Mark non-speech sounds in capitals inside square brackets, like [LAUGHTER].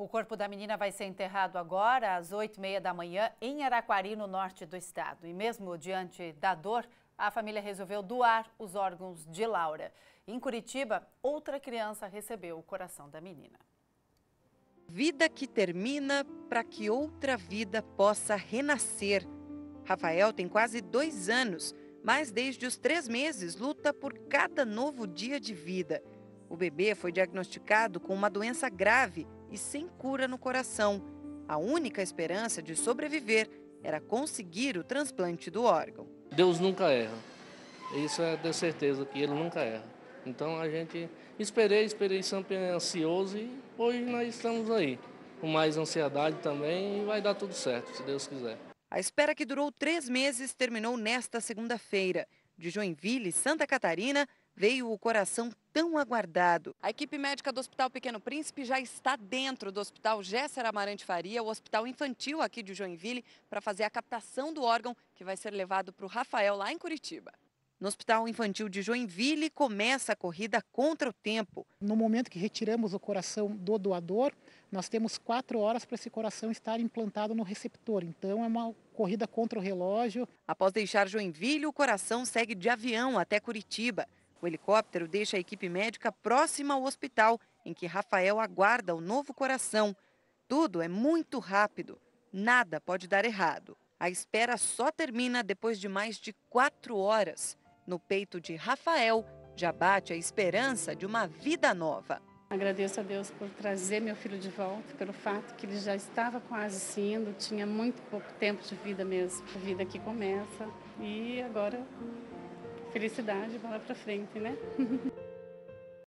O corpo da menina vai ser enterrado agora, às 8h30 da manhã, em Araquari, no norte do estado. E mesmo diante da dor, a família resolveu doar os órgãos de Laura. Em Curitiba, outra criança recebeu o coração da menina. Vida que termina para que outra vida possa renascer. Rafael tem quase dois anos, mas desde os três meses luta por cada novo dia de vida. O bebê foi diagnosticado com uma doença grave e sem cura no coração. A única esperança de sobreviver era conseguir o transplante do órgão. Deus nunca erra. Isso é de certeza que ele nunca erra. Então a gente esperei, esperei sempre ansioso e hoje nós estamos aí. Com mais ansiedade também e vai dar tudo certo, se Deus quiser. A espera que durou três meses terminou nesta segunda-feira. De Joinville, Santa Catarina, veio o coração tão aguardado. A equipe médica do Hospital Pequeno Príncipe já está dentro do Hospital Gésser Amarante Faria, o hospital infantil aqui de Joinville, para fazer a captação do órgão que vai ser levado para o Rafael lá em Curitiba. No Hospital Infantil de Joinville começa a corrida contra o tempo. No momento que retiramos o coração do doador, nós temos quatro horas para esse coração estar implantado no receptor. Então é uma corrida contra o relógio. Após deixar Joinville, o coração segue de avião até Curitiba. O helicóptero deixa a equipe médica próxima ao hospital, em que Rafael aguarda o novo coração. Tudo é muito rápido, nada pode dar errado. A espera só termina depois de mais de quatro horas. No peito de Rafael já bate a esperança de uma vida nova. Agradeço a Deus por trazer meu filho de volta, pelo fato que ele já estava quase sendo, tinha muito pouco tempo de vida mesmo. A vida que começa e agora felicidade, bola para frente, né? [LAUGHS]